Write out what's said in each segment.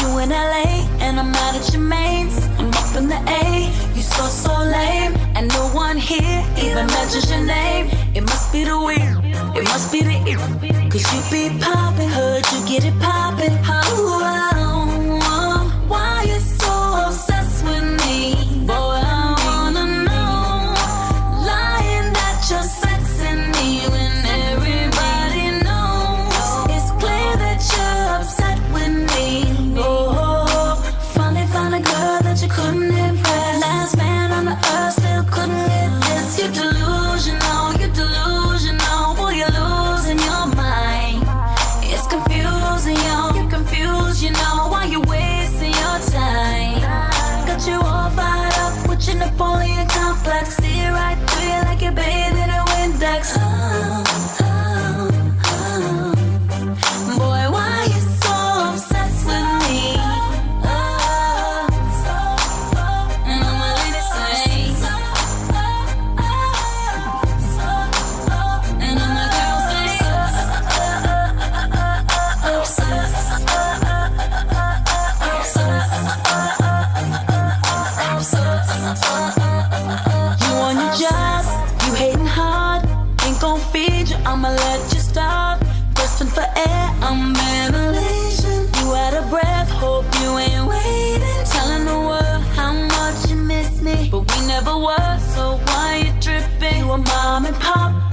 you in LA, and I'm out at your mains. I'm up in the A, you so, so lame. And no one here even mentions your name. It must be the weird, it must be the ear. Cause you be poppin', heard you get it poppin'. How oh,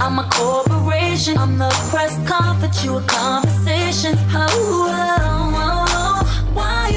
I'm a corporation. I'm the press conference, you a conversation. Oh, oh, oh, oh. why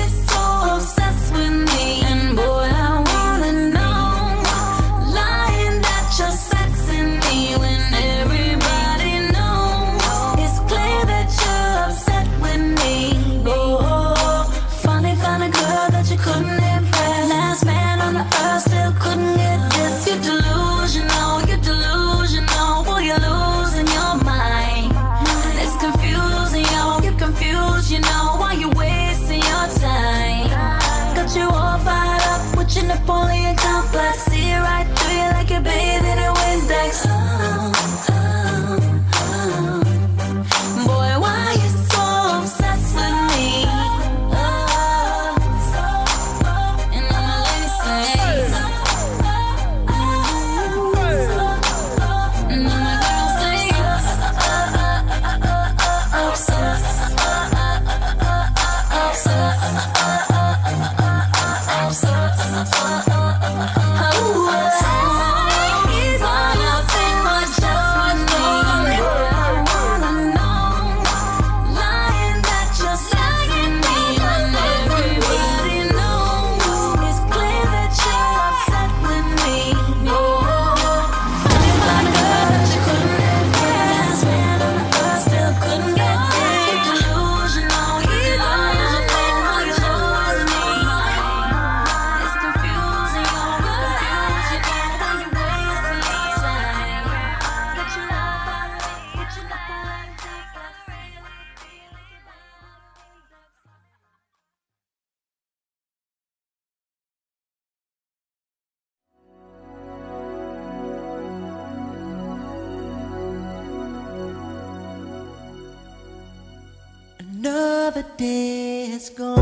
day has gone.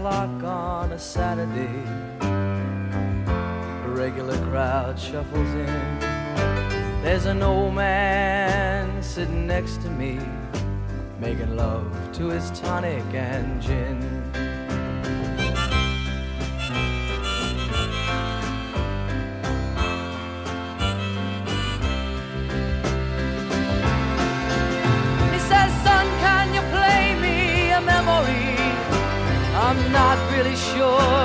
O'clock on a Saturday. A regular crowd shuffles in. There's an old man sitting next to me, making love to his tonic and gin. Not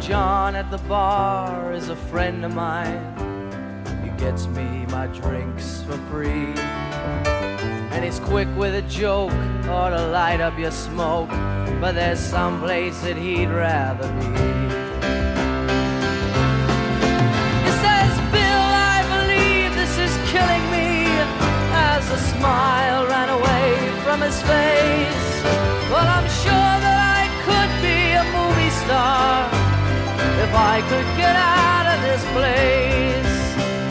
John at the bar is a friend of mine. He gets me my drinks for free. And he's quick with a joke or to light up your smoke. But there's some place that he'd rather be. He says, Bill, I believe this is killing me. As a smile ran away from his face. Well, I'm sure that I could be a movie star if I could get out of this place.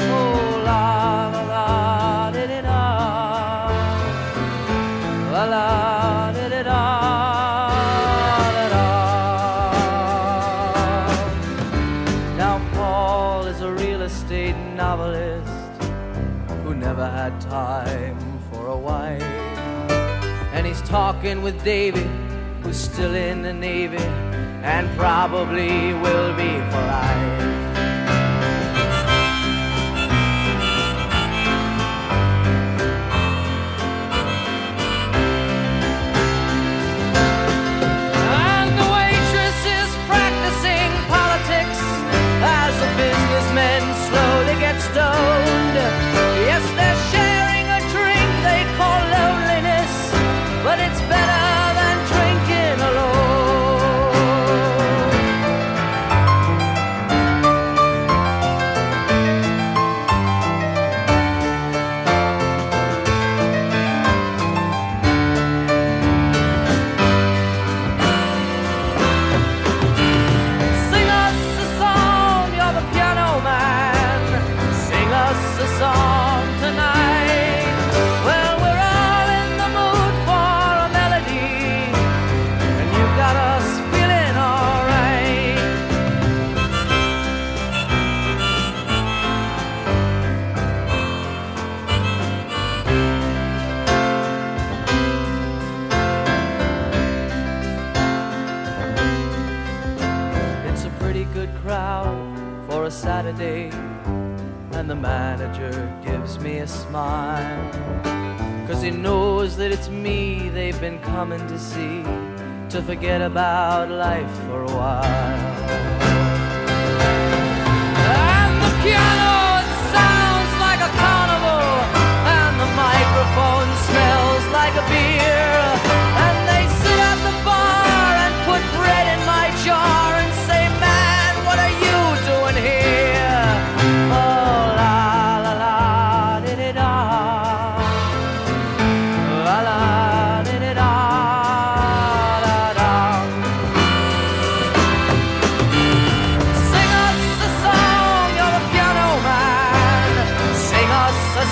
Oh, la la la di di da. La la. Now, Paul is a real estate novelist who never had time for a wife. And he's talking with Davy, who's still in the Navy and probably will be for life.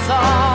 Us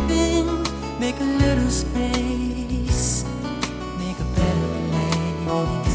Make a little space, make a better place.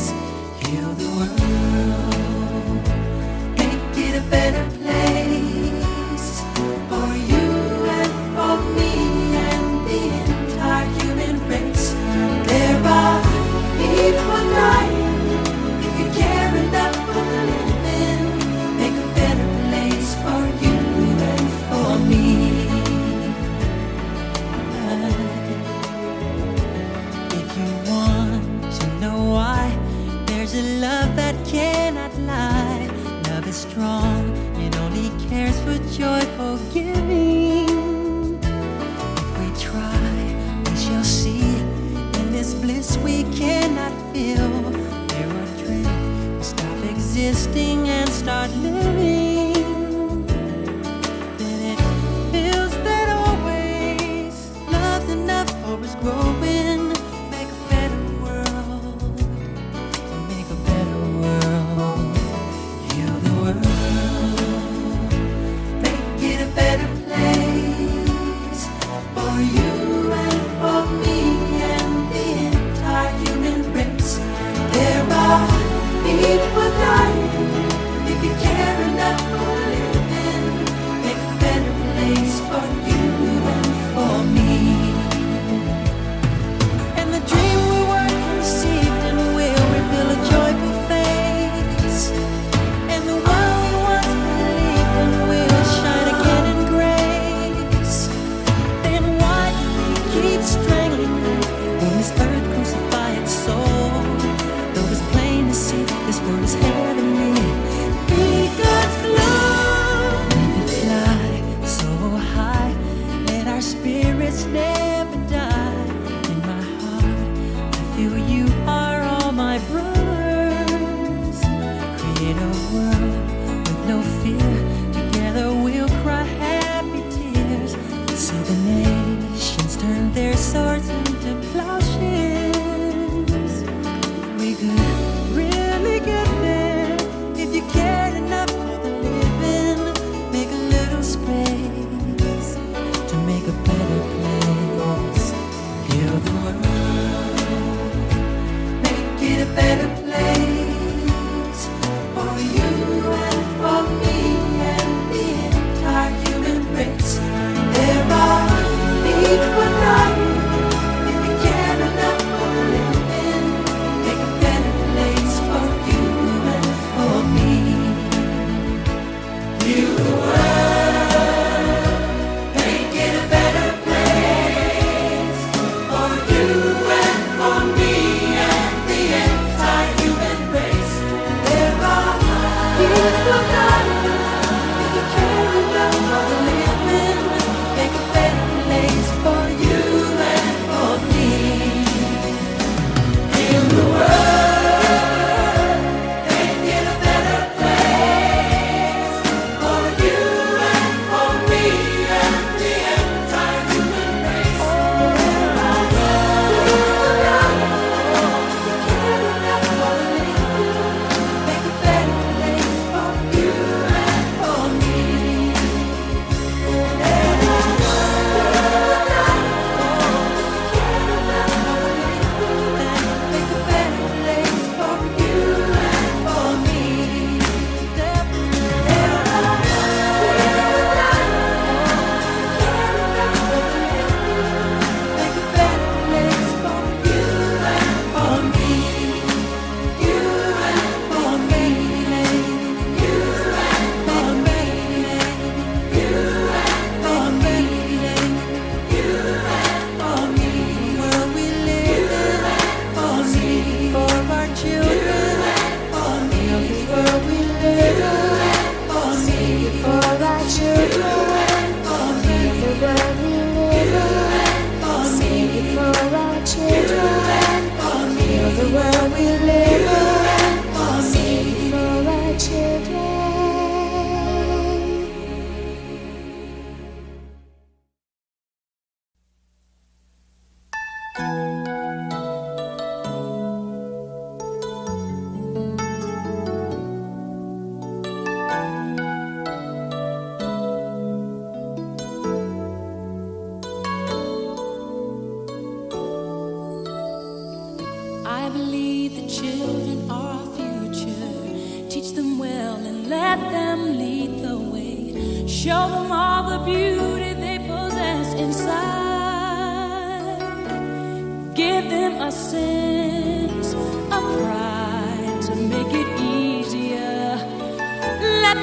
their swords.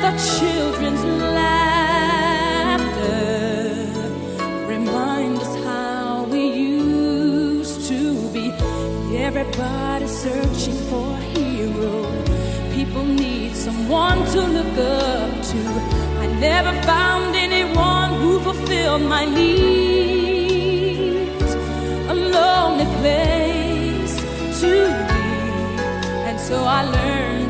the children's laughter remind us how we used to be. Everybody searching for a hero. People need someone to look up to. I never found anyone who fulfilled my needs. A lonely place to be, and so I learned.